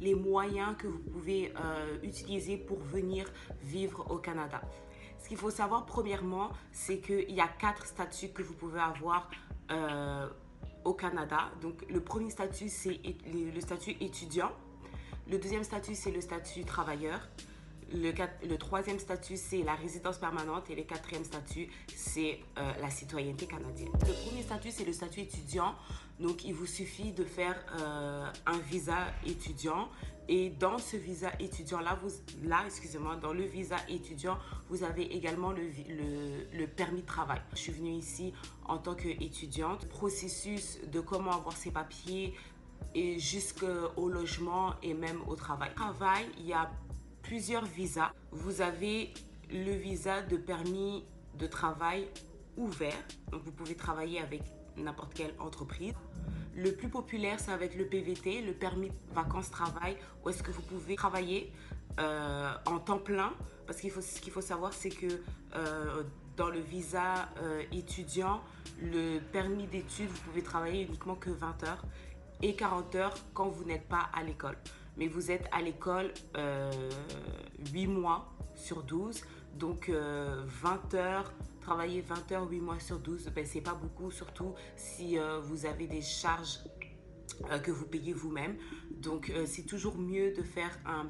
les moyens que vous pouvez euh, utiliser pour venir vivre au Canada. Ce qu'il faut savoir premièrement, c'est qu'il y a quatre statuts que vous pouvez avoir euh, au Canada. Donc le premier statut, c'est le statut étudiant. Le deuxième statut, c'est le statut travailleur. Le, troisième statut, c'est la résidence permanente et le quatrième statut, c'est euh, la citoyenneté canadienne. Le premier statut, c'est le statut étudiant. Donc, il vous suffit de faire euh, un visa étudiant. Et dans ce visa étudiant-là, vous, là, excusez-moi, dans le visa étudiant, vous avez également le, le, le, permis de travail. Je suis venue ici en tant qu'étudiante. Processus de comment avoir ses papiers et jusqu'au logement et même au travail. Travail, il y a plusieurs visas. Vous avez le visa de permis de travail ouvert. Donc, vous pouvez travailler avec n'importe quelle entreprise. Le plus populaire, c'est avec le PVT, le permis vacances-travail, où est-ce que vous pouvez travailler euh, en temps plein. Parce qu'il faut, ce qu'il faut savoir, c'est que euh, dans le visa euh, étudiant, le permis d'études, vous pouvez travailler uniquement que 20 heures et 40 heures quand vous n'êtes pas à l'école mais vous êtes à l'école euh, 8 mois sur 12. Donc euh, 20 heures, travailler 20 heures 8 mois sur 12, ben, c'est pas beaucoup, surtout si euh, vous avez des charges euh, que vous payez vous-même. Donc euh, c'est toujours mieux de faire un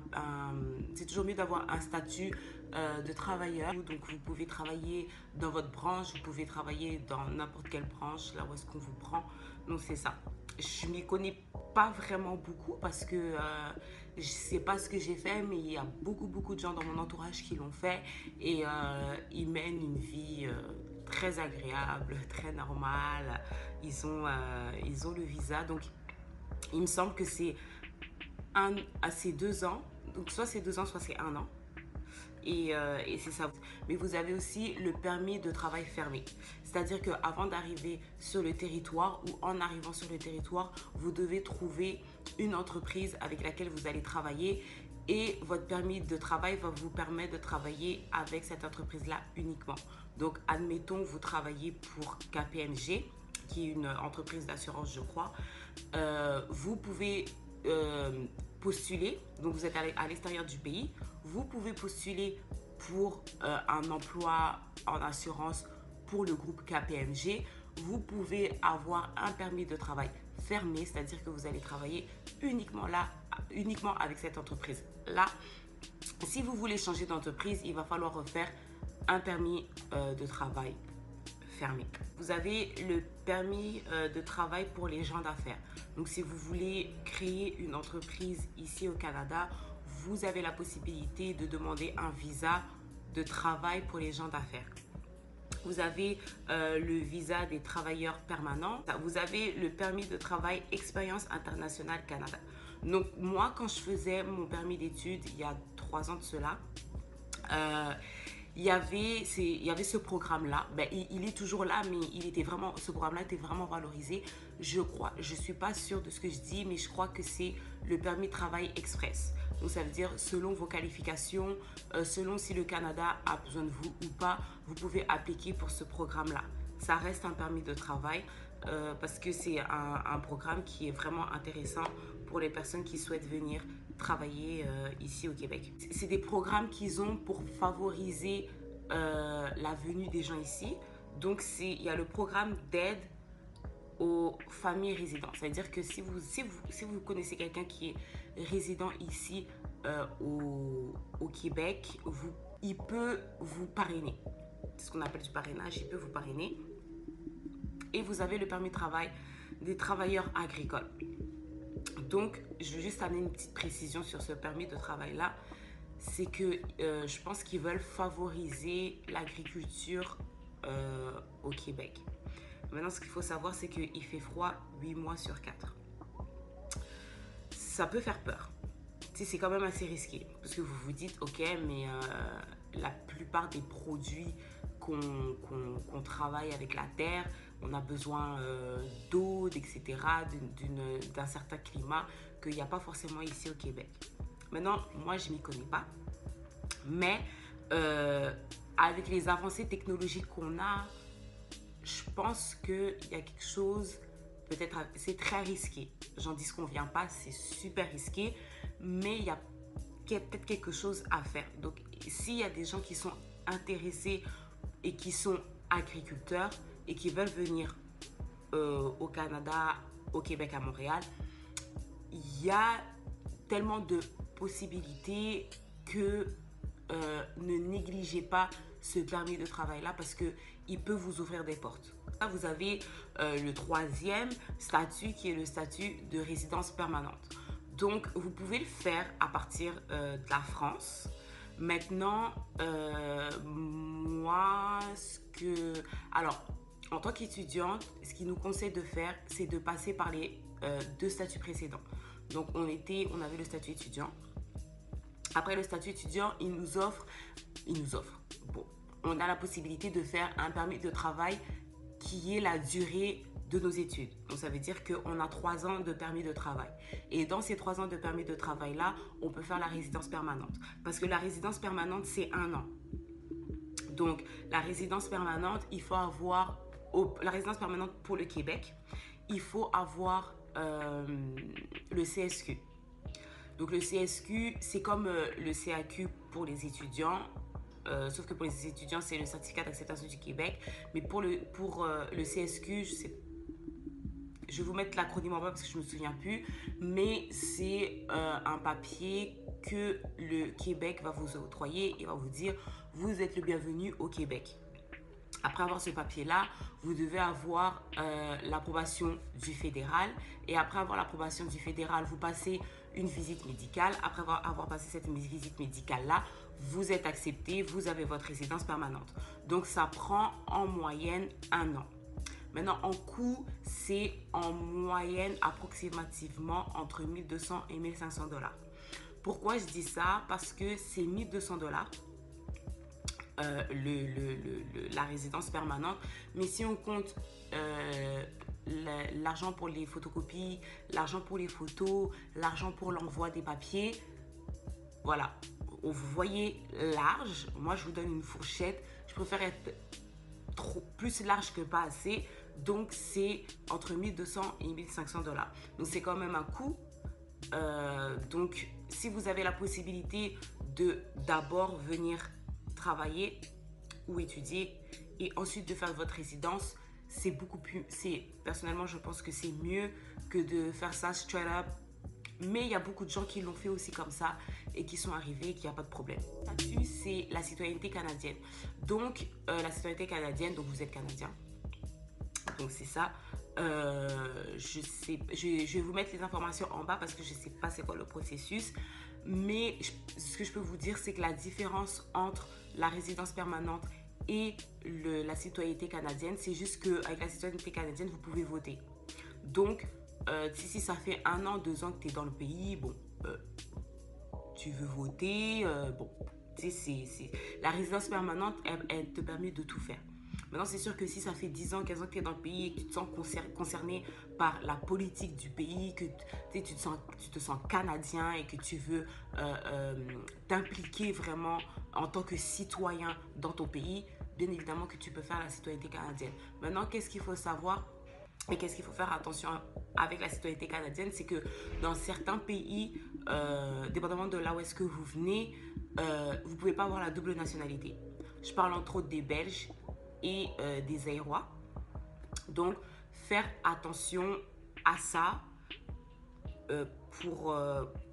c'est toujours mieux d'avoir un statut euh, de travailleur. Donc vous pouvez travailler dans votre branche, vous pouvez travailler dans n'importe quelle branche, là où est-ce qu'on vous prend. Donc c'est ça. Je m'y connais pas vraiment beaucoup parce que euh, je sais pas ce que j'ai fait, mais il y a beaucoup beaucoup de gens dans mon entourage qui l'ont fait et euh, ils mènent une vie euh, très agréable, très normale. Ils ont, ils ont le visa, donc il me semble que c'est un à ces deux ans, donc soit c'est deux ans, soit c'est un an. Et, euh, et c'est ça. Mais vous avez aussi le permis de travail fermé. C'est-à-dire qu'avant d'arriver sur le territoire ou en arrivant sur le territoire, vous devez trouver une entreprise avec laquelle vous allez travailler et votre permis de travail va vous permettre de travailler avec cette entreprise-là uniquement. Donc, admettons, vous travaillez pour KPMG, qui est une entreprise d'assurance, je crois. Euh, vous pouvez euh, postuler, donc vous êtes à l'extérieur du pays, vous pouvez postuler pour euh, un emploi en assurance pour le groupe KPMG. Vous pouvez avoir un permis de travail fermé, c'est-à-dire que vous allez travailler uniquement là, uniquement avec cette entreprise. Là, si vous voulez changer d'entreprise, il va falloir refaire un permis euh, de travail Vous avez le permis euh, de travail pour les gens d'affaires. Donc si vous voulez créer une entreprise ici au Canada, vous avez la possibilité de demander un visa de travail pour les gens d'affaires. Vous avez euh, le visa des travailleurs permanents. Vous avez le permis de travail Expérience internationale Canada. Donc moi, quand je faisais mon permis d'études il y a trois ans de cela, euh, il y avait, il y avait ce programme-là. Ben, il, est toujours là, mais il était vraiment, ce programme-là était vraiment valorisé. Je crois, je suis pas sûre de ce que je dis, mais je crois que c'est le permis de travail express. Donc ça veut dire selon vos qualifications, euh, selon si le Canada a besoin de vous ou pas, vous pouvez appliquer pour ce programme-là. Ça reste un permis de travail euh, parce que c'est un, programme qui est vraiment intéressant pour les personnes qui souhaitent venir travailler euh, ici au Québec. C'est des programmes qu'ils ont pour favoriser euh, la venue des gens ici. Donc il y a le programme d'aide aux familles résidentes. C'est-à-dire que si vous, si vous, si vous connaissez quelqu'un qui est résident ici euh, au, au, Québec, vous, il peut vous parrainer. C'est ce qu'on appelle du parrainage, il peut vous parrainer. Et vous avez le permis de travail des travailleurs agricoles. Donc, je veux juste amener une petite précision sur ce permis de travail-là. C'est que euh, je pense qu'ils veulent favoriser l'agriculture euh, au Québec. Maintenant, ce qu'il faut savoir, c'est qu'il fait froid 8 mois sur 4. Ça peut faire peur. C'est quand même assez risqué. Parce que vous vous dites, ok, mais euh, la plupart des produits qu'on qu qu travaille avec la terre, on a besoin euh, d'eau, etc., d'un certain climat qu'il n'y a pas forcément ici au Québec. Maintenant, moi, je ne m'y connais pas. Mais euh, avec les avancées technologiques qu'on a, je pense qu'il y a quelque chose peut-être c'est très risqué. J'en dis qu'on vient pas, c'est super risqué, mais il y a peut-être quelque chose à faire. Donc, s'il y a des gens qui sont intéressés et qui sont agriculteurs et qui veulent venir euh, au Canada, au Québec, à Montréal, il y a tellement de possibilités que euh, ne négligez pas ce permis de travail-là parce qu'il peut vous ouvrir des portes. Là, vous avez euh, le troisième statut qui est le statut de résidence permanente. Donc, vous pouvez le faire à partir de la France. Maintenant, moi, ce que... Alors, en tant qu'étudiante, ce qu'il nous conseille de faire, c'est de passer par les deux statuts précédents. Donc, on, était, on avait le statut étudiant. Après le statut étudiant, il nous offre, il nous offre, bon, on a la possibilité de faire un permis de travail qui est la durée de nos études. Donc ça veut dire qu'on a trois ans de permis de travail. Et dans ces trois ans de permis de travail-là, on peut faire la résidence permanente. Parce que la résidence permanente, c'est un an. Donc la résidence permanente, il faut avoir, la résidence permanente pour le Québec, il faut avoir euh, le CSQ. Donc le CSQ, c'est comme euh, le CAQ pour les étudiants, euh, sauf que pour les étudiants, c'est le certificat d'acceptation du Québec. Mais pour le, pour, le CSQ, je sais je vais vous mettre l'acronyme en bas parce que je ne me souviens plus, mais c'est un papier que le Québec va vous octroyer et va vous dire vous êtes le bienvenu au Québec. Après avoir ce papier-là, vous devez avoir l'approbation du fédéral et après avoir l'approbation du fédéral, vous passez une visite médicale. Après avoir, passé cette visite médicale-là, vous êtes accepté, vous avez votre résidence permanente. Donc, ça prend en moyenne un an. Maintenant, en coût, c'est en moyenne approximativement entre 1200 et 1500 dollars. Pourquoi je dis ça? Parce que c'est 1200 dollars. Euh, la résidence permanente. Mais si on compte euh, l'argent pour les photocopies, l'argent pour les photos, l'argent pour l'envoi des papiers. Voilà, vous voyez large. Moi, je vous donne une fourchette. Je préfère être trop, plus large que pas assez. Donc, c'est entre 1200 et 1500 dollars. Donc, c'est quand même un coût. Euh, donc, si vous avez la possibilité de d'abord venir travailler ou étudier et ensuite de faire votre résidence, c'est beaucoup plus. Personnellement, je pense que c'est mieux que de faire ça straight up. Mais il y a beaucoup de gens qui l'ont fait aussi comme ça et qui sont arrivés, qu'il n'y a pas de problème. Là-dessus, c'est la citoyenneté canadienne. Donc, euh, la citoyenneté canadienne, donc vous êtes canadien. Donc, c'est ça. Euh, je, sais, je, je, vais vous mettre les informations en bas parce que je ne sais pas c'est quoi le processus. Mais ce que je peux vous dire, c'est que la différence entre la résidence permanente et la citoyenneté canadienne. C'est juste qu'avec la citoyenneté canadienne, vous pouvez voter. Donc, euh, si, ça fait un an, deux ans que tu es dans le pays, bon, euh, tu veux voter, euh, bon, c'est, la résidence permanente, elle, te permet de tout faire. Maintenant, c'est sûr que si ça fait 10 ans, 15 ans que tu es dans le pays et que tu te sens concerné par la politique du pays, que tu te, sens, tu te sens canadien et que tu veux t'impliquer vraiment en tant que citoyen dans ton pays, bien évidemment que tu peux faire la citoyenneté canadienne. Maintenant, qu'est-ce qu'il faut savoir et qu'est-ce qu'il faut faire attention avec la citoyenneté canadienne, c'est que dans certains pays, euh, dépendamment de là où est-ce que vous venez, euh, vous ne pouvez pas avoir la double nationalité. Je parle entre autres des Belges et euh, des Aérois. Donc, faire attention à ça pour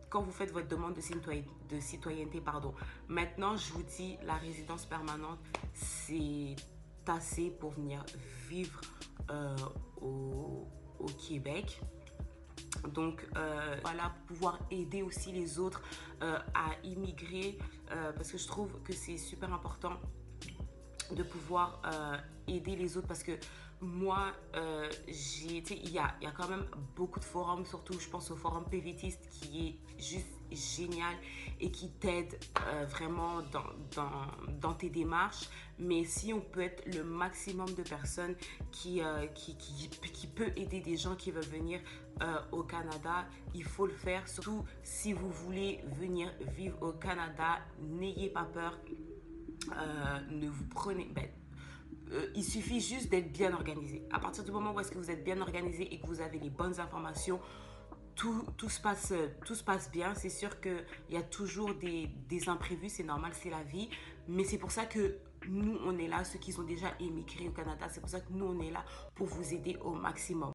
quand vous faites votre demande de citoyenneté, de citoyenneté pardon. Maintenant, je vous dis, la résidence permanente, c'est assez pour venir vivre euh, au, Québec. Donc euh, voilà, pouvoir aider aussi les autres euh, à immigrer parce que je trouve que c'est super important de pouvoir aider les autres parce que moi, euh, j'ai, il y a, y a, quand même beaucoup de forums, surtout je pense au forum PVTiste qui est juste génial et qui t'aide euh, vraiment dans, dans, tes démarches. Mais si on peut être le maximum de personnes qui, euh, qui, qui, qui, peut aider des gens qui veulent venir au Canada, il faut le faire. Surtout si vous voulez venir vivre au Canada, n'ayez pas peur. ne vous prenez... Ben, euh, il suffit juste d'être bien organisé. À partir du moment où est-ce que vous êtes bien organisé et que vous avez les bonnes informations, tout, tout, se, passe, tout se passe bien. C'est sûr qu'il y a toujours des, des imprévus, c'est normal, c'est la vie. Mais c'est pour ça que nous, on est là, ceux qui sont déjà émigrés au Canada, c'est pour ça que nous, on est là pour vous aider au maximum.